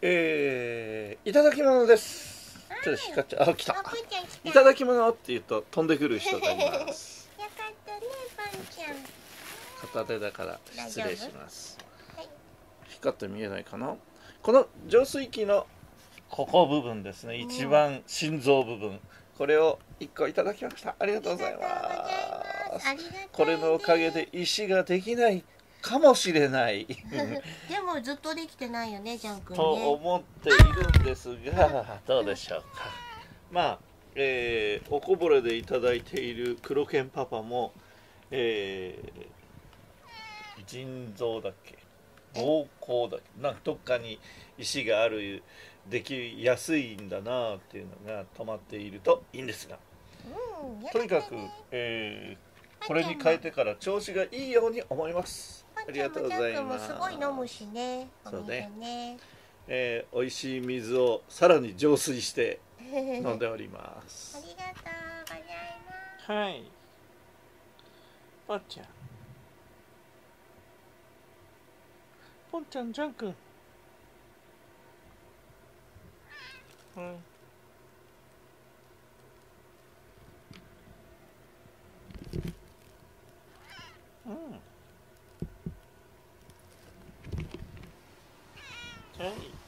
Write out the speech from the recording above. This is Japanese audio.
えー、いただき物です。ちょっと光っちゃう。あ来た。いただき物って言うと飛んでくる人がいます。よかったね、ぽんちゃん。片手だから失礼します。はい。光って見えないかな？この浄水器のここ部分ですね。一番心臓部分。これを一個いただきました。ありがとうございます。ありがとうね。これのおかげで石ができないかもしれない。でもずっとできてないよね、ジャン君ね。と思っているんですが どうでしょうか。まあ、えーおこぼれでいただいている黒犬パパも、えー腎臓だっけ？膀胱だっけ？なんかどっかに石があるできやすいんだなっていうのが止まっているといいんですが。うん、よとにかくえーこれに変えてから調子がいいように思いますありがとうございますジャン君もすごい飲むしね。そうねね。えー美味しい水をさらに浄水してありがとう飲んでおります ございます。はいポンちゃんポンちゃんジャン君うんうんはい